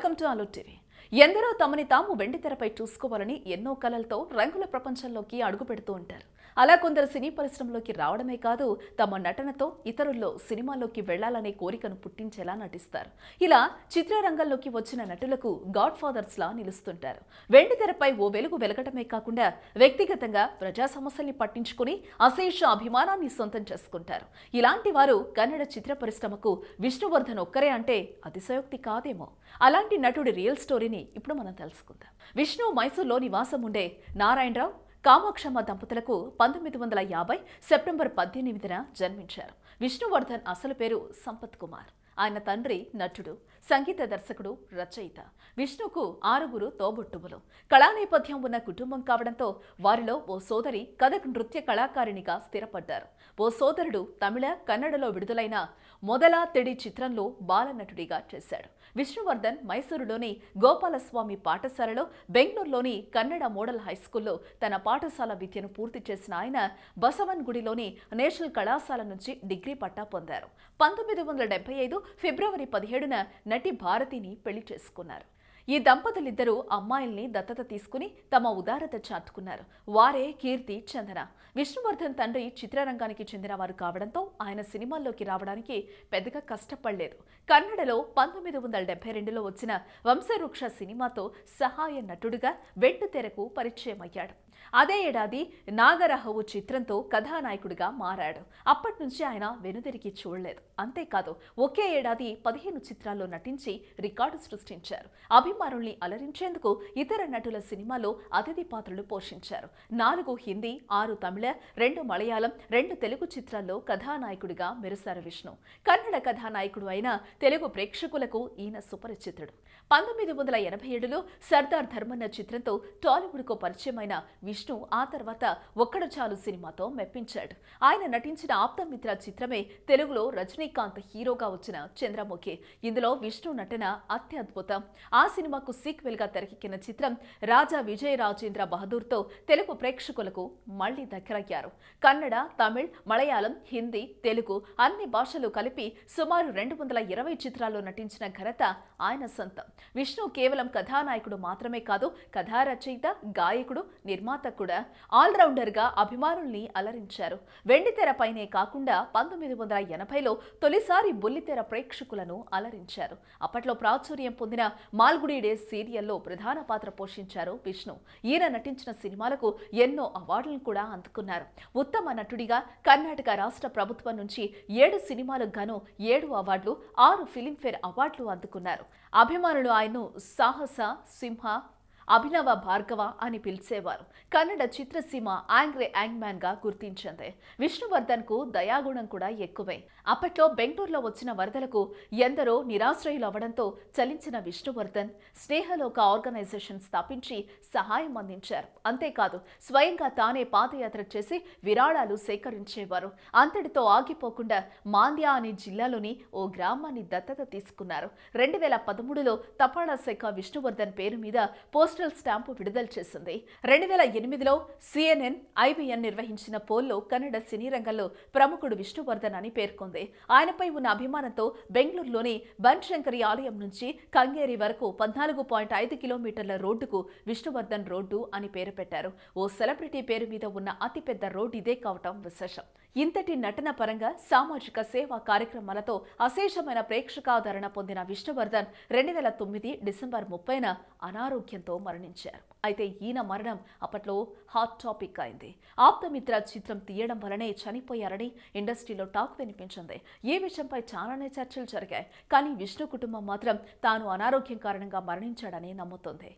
Welcome to allow TV. ఎందరో తమని తాము వెండి తెరపై చూసుకోవాలని ఎన్నో కలలతో రంగుల ప్రపంచంలోకి అడుగుపెడుతూ ఉంటారు. అలా కొందరు సినీ పరిశ్రమలోకి రావడమే కాదు తమ నటనతో ఇతరుల్లో సినిమాలోకి వెళ్ళాలనే కోరికను పుట్టించేలా నటిస్తారు. ఇలా చిత్రరంగంలోకి వచ్చిన నటులకు గాడ్ ఫాదర్స్ లా నిలుస్తుంటారు వెండితెరపై ఓ వెలుగు వెలగటమే కాకుండా వ్యక్తిగతంగా ప్రజా సమస్యల్ని పట్టించుకుని అశేష అభిమానాన్ని సొంతం చేసుకుంటారు. ఇలాంటి వారు కన్నడ చిత్ర పరిశ్రమకు విష్ణువర్ధన్ ఒక్కరే అంటే అతిశయోక్తి కాదేమో. అలాంటి నటుడి రియల్ స్టోరీని ఇప్పుడు మనం తెలుసుకుందాం. విష్ణు మైసూర్లో నివాసం ఉండే నారాయణరావు కామాక్షమ్మ దంపతులకు పంతొమ్మిది వందల యాభై సెప్టెంబర్ పద్దెనిమిదిన జన్మించారు. విష్ణువర్ధన్ అసలు పేరు సంపత్ కుమార్. ఆయన తండ్రి నటుడు సంగీత దర్శకుడు రచయిత. విష్ణుకు ఆరుగురు తోబుట్టువులు. కళా నేపథ్యం ఉన్న కుటుంబం కావడంతో వారిలో ఓ సోదరి కథక్ నృత్య కళాకారిణిగా స్థిరపడ్డారు. ఓ సోదరుడు తమిళ కన్నడలో విడుదలైన మొదల తెడి చిత్రంలో బాలనటుడిగా చేశాడు. విష్ణువర్ధన్ మైసూరులోని గోపాలస్వామి పాఠశాలలో బెంగళూరులోని కన్నడ మోడల్ హైస్కూల్లో తన పాఠశాల విద్యను పూర్తి చేసిన ఆయన బసవన్ గుడిలోని నేషనల్ కళాశాల నుంచి డిగ్రీ పట్టా పొందారు. పంతొమ్మిది వందల డెబ్బై ఐదు ఫిబ్రవరి పదిహేడున నటి భారతిని పెళ్ళి చేసుకున్నారు. ఈ దంపతులిద్దరూ అమ్మాయిల్ని దత్తత తీసుకుని తమ ఉదారత చాటుకున్నారు. వారే కీర్తి చందన. విష్ణువర్ధన్ తండ్రి చిత్రరంగానికి చెందినవారు కావడంతో ఆయన సినిమాల్లోకి రావడానికి పెద్దగా కష్టపడలేదు. కన్నడలో పంతొమ్మిది వందల డెబ్బై రెండులో వచ్చిన వంశవృక్ష సినిమాతో సహాయ నటుడిగా వెంటు తెరకు పరిచయం అయ్యాడు అదే ఏడాది నాగరహవు చిత్రంతో కథానాయకుడిగా మారాడు. అప్పటి నుంచి ఆయన వెనుదిరిగి చూడలేదు. అంతేకాదు ఒకే ఏడాది పదిహేను చిత్రాల్లో నటించి రికార్డు సృష్టించారు. అభిమానుల్ని అలరించేందుకు ఇతర నటుల సినిమాలో అతిథి పాత్రలు పోషించారు. నాలుగు హిందీ ఆరు తమిళ రెండు మలయాళం రెండు తెలుగు చిత్రాల్లో కథానాయకుడిగా మెరుసారు విష్ణు. కన్నడ కథానాయకుడు అయిన తెలుగు ప్రేక్షకులకు ఈయన సుపరిచితుడు. పంతొమ్మిది వందల ఎనభై ఏడులో సర్దార్ ధర్మన్న చిత్రంతో టాలీవుడ్కు పరిచయమైన విష్ణు ఆ తర్వాత ఒక్కడ చాలు సినిమాతో మెప్పించాడు. ఆయన నటించిన ఆప్తమిత్ర చిత్రమే తెలుగులో రజనీకాంత్ హీరోగా వచ్చిన చంద్రముఖి. ఇందులో విష్ణు నటన అత్యద్భుతం. ఆ సినిమాకు సీక్వెల్గా తెరకెక్కిన చిత్రం రాజా విజయ రాజేంద్ర బహదూర్తో తెలుగు ప్రేక్షకులకు మళ్ళీ దగ్గరయ్యారు. కన్నడ తమిళ్ మలయాళం హిందీ తెలుగు అన్ని భాషలు కలిపి సుమారు రెండు వందల ఇరవై చిత్రాల్లో నటించిన ఘనత ఆయన సొంతం. విష్ణు కేవలం కథానాయకుడు మాత్రమే కాదు కథారచయిత గాయకుడు నిర్మాత కూడా ఆల్రౌండర్గా అభిమానుల్ని అలరించారు. వెండితెరపైనే కాకుండా పంతొమ్మిది వందల ఎనభైలో తొలిసారి బుల్లితెర ప్రేక్షకులను అలరించారు. అప్పట్లో ప్రాచుర్యం పొందిన మాల్గుడి డేస్ సీరియల్లో ప్రధాన పాత్ర పోషించారు విష్ణు. ఈయన నటించిన సినిమాలకు ఎన్నో అవార్డులను కూడా అందుకున్నారు. ఉత్తమ నటుడిగా కర్ణాటక రాష్ట్ర ప్రభుత్వం నుంచి ఏడు సినిమాలకు గాను ఏడు అవార్డులు ఆరు ఫిలింఫేర్ అవార్డులు అందుకున్నారు. అభిమానులు ఆయన్ను సాహస సింహ అభినవ భార్గవ అని పిలిచేవారు. కన్నడ చిత్రసీమ యాంగ్రే యాంగ్మ్యాన్గా గుర్తించింది. విష్ణువర్ధన్కు దయాగుణం కూడా ఎక్కువే. అప్పట్లో బెంగళూరులో వచ్చిన వరదలకు ఎందరో నిరాశ్రయులు అవడంతో చలించిన విష్ణువర్ధన్ స్నేహలోక ఆర్గనైజేషన్ స్థాపించి సహాయం అందించారు. అంతేకాదు స్వయంగా తానే పాదయాత్ర చేసి విరాళాలు సేకరించేవారు. అంతటితో ఆగిపోకుండా మాంద్య అనే జిల్లాలోని ఓ గ్రామాన్ని దత్తత తీసుకున్నారు. రెండు వేల పదమూడులో తపాలా శాఖ విష్ణువర్ధన్ పేరు మీద నేషనల్ స్టాంపు విడుదల చేసింది. రెండు వేల ఎనిమిదిలో సిఎన్ఎన్ ఐబిఎన్ నిర్వహించిన పోల్లో కన్నడ సినీ రంగంలో ప్రముఖుడు విష్ణువర్ధన్ అని పేర్కొంది. ఆయనపై ఉన్న అభిమానంతో బెంగళూరులోని బన్శంకరి ఆలయం నుంచి కంగేరి వరకు పద్నాలుగు పాయింట్ ఐదు కిలోమీటర్ల రోడ్డుకు విష్ణువర్ధన్ రోడ్డు అని పేరు పెట్టారు. ఓ సెలబ్రిటీ పేరు మీద ఉన్న అతిపెద్ద రోడ్డు ఇదే కావటం విశేషం. ఇంతటి నటన పరంగా సామాజిక సేవా కార్యక్రమాలతో అశేషమైన ప్రేక్షకాదరణ పొందిన విష్ణువర్ధన్ రెండు వేల తొమ్మిది డిసెంబర్ ముప్పైన అనారోగ్యంతో మరణించారు. అయితే ఈయన మరణం అప్పట్లో హాట్ టాపిక్ అయింది. ఆప్తమిత్ర చిత్రం తీయడం వలనే చనిపోయారని ఇండస్ట్రీలో టాక్ వినిపించింది. ఈ విషయంపై చాలానే చర్చలు జరిగాయి. కానీ విష్ణు కుటుంబం మాత్రం తాను అనారోగ్యం కారణంగా మరణించాడని నమ్ముతోంది.